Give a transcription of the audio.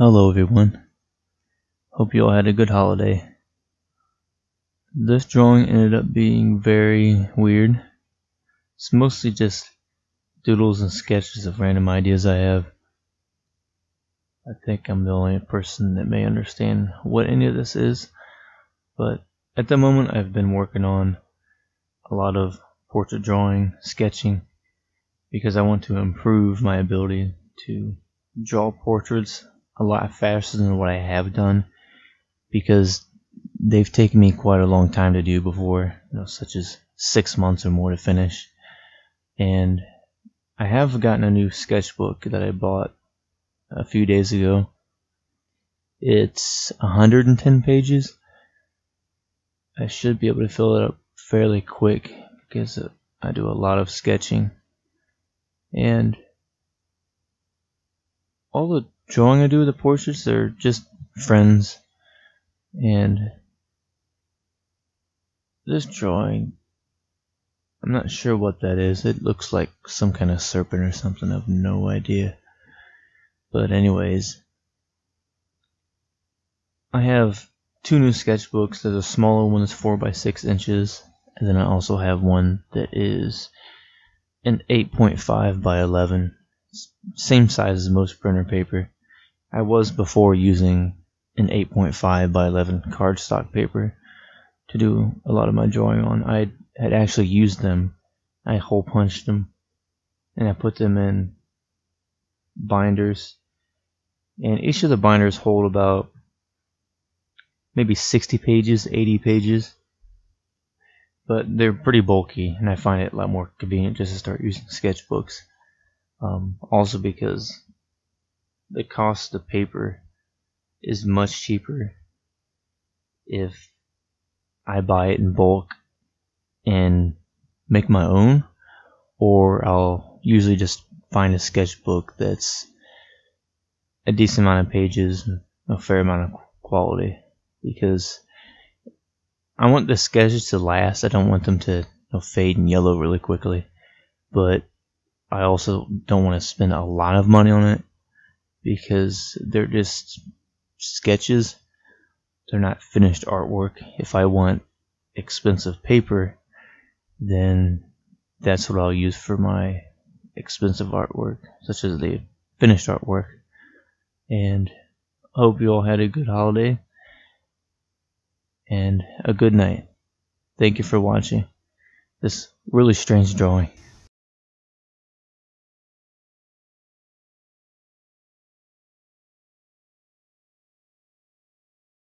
Hello everyone. Hope you all had a good holiday. This drawing ended up being very weird. It's mostly just doodles and sketches of random ideas I have. I think I'm the only person that may understand what any of this is, but at the moment I've been working on a lot of portrait drawing, sketching, because I want to improve my ability to draw portraits a lot faster than what I have done because they've taken me quite a long time to do before, you know, such as six months or more to finish. And I have gotten a new sketchbook that I bought a few days ago. It's 110 pages. I should be able to fill it up fairly quick because I do a lot of sketching. And all the drawing I do of the portraits, they're just friends. And this drawing, I'm not sure what that is. It looks like some kind of serpent or something. I have no idea. But anyways, I have two new sketchbooks. There's a smaller one that's 4 by 6 inches. And then I also have one that is an 8.5 by 11. Same size as most printer paper. I was before using an 8.5 by 11 cardstock paper to do a lot of my drawing on. I had actually used them. I hole punched them and I put them in binders. And each of the binders hold about maybe 60 pages, 80 pages. But they're pretty bulky and I find it a lot more convenient just to start using sketchbooks. Um, also because the cost of paper is much cheaper if I buy it in bulk and make my own, or I'll usually just find a sketchbook that's a decent amount of pages and a fair amount of quality because I want the sketches to last. I don't want them to you know, fade and yellow really quickly, but I also don't want to spend a lot of money on it because they're just sketches. They're not finished artwork. If I want expensive paper, then that's what I'll use for my expensive artwork, such as the finished artwork. And hope you all had a good holiday and a good night. Thank you for watching this really strange drawing.